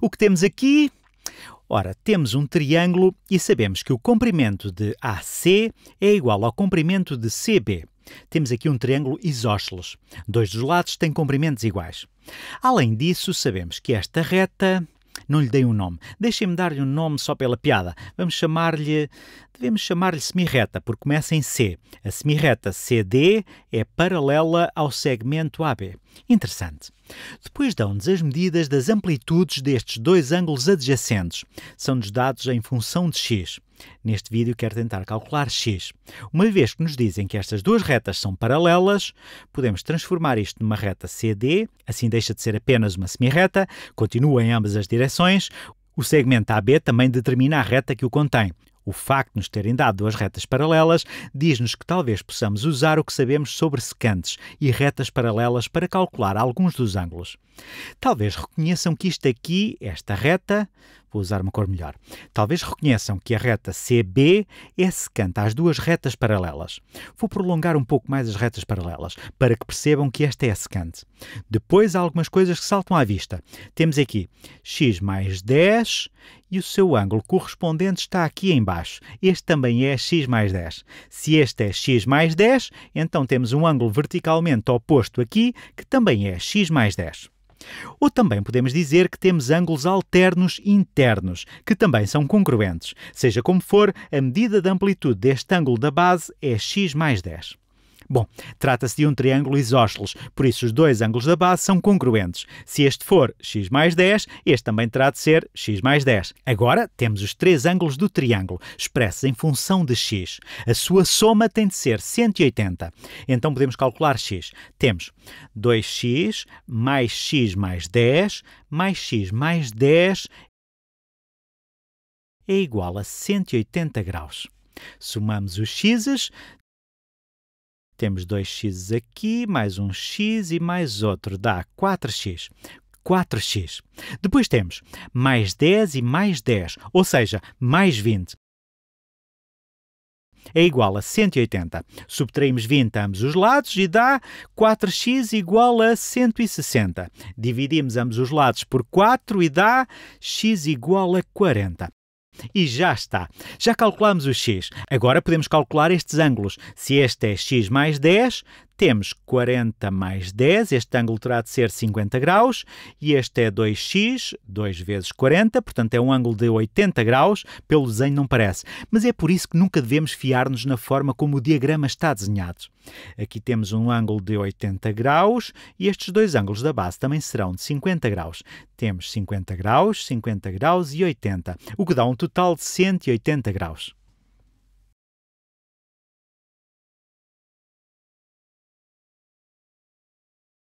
O que temos aqui? Ora, temos um triângulo e sabemos que o comprimento de AC é igual ao comprimento de CB. Temos aqui um triângulo isósceles. Dois dos lados têm comprimentos iguais. Além disso, sabemos que esta reta não lhe dei um nome. Deixem-me dar-lhe um nome só pela piada. Vamos chamar-lhe. Devemos chamar-lhe semirreta, porque começa em C. A semirreta CD é paralela ao segmento AB. Interessante. Depois dão-nos as medidas das amplitudes destes dois ângulos adjacentes. São-nos dados em função de x. Neste vídeo quero tentar calcular x. Uma vez que nos dizem que estas duas retas são paralelas, podemos transformar isto numa reta CD, assim deixa de ser apenas uma semirreta, continua em ambas as direções. O segmento AB também determina a reta que o contém. O facto de nos terem dado duas retas paralelas diz-nos que talvez possamos usar o que sabemos sobre secantes e retas paralelas para calcular alguns dos ângulos. Talvez reconheçam que isto aqui, esta reta, usar uma cor melhor, talvez reconheçam que a reta CB é secante às duas retas paralelas. Vou prolongar um pouco mais as retas paralelas, para que percebam que esta é secante. Depois há algumas coisas que saltam à vista. Temos aqui x mais 10 e o seu ângulo correspondente está aqui em baixo. Este também é x mais 10. Se este é x mais 10, então temos um ângulo verticalmente oposto aqui, que também é x mais 10. Ou também podemos dizer que temos ângulos alternos internos, que também são congruentes. Seja como for, a medida de amplitude deste ângulo da base é x mais 10. Bom, trata-se de um triângulo isósceles, por isso os dois ângulos da base são congruentes. Se este for x mais 10, este também terá de ser x mais 10. Agora temos os três ângulos do triângulo, expressos em função de x. A sua soma tem de ser 180. Então podemos calcular x. Temos 2x mais x mais 10 mais x mais 10 é igual a 180 graus. Somamos os x's, temos 2x aqui, mais um x e mais outro, dá 4x. 4x. Depois temos mais 10 e mais 10, ou seja, mais 20 é igual a 180. Subtraímos 20 a ambos os lados e dá 4x igual a 160. Dividimos ambos os lados por 4 e dá x igual a 40. E já está. Já calculamos o x. Agora podemos calcular estes ângulos. Se este é x mais 10, temos 40 mais 10, este ângulo terá de ser 50 graus, e este é 2x, 2 vezes 40, portanto é um ângulo de 80 graus, pelo desenho não parece, mas é por isso que nunca devemos fiar-nos na forma como o diagrama está desenhado. Aqui temos um ângulo de 80 graus, e estes dois ângulos da base também serão de 50 graus. Temos 50 graus, 50 graus e 80, o que dá um total de 180 graus.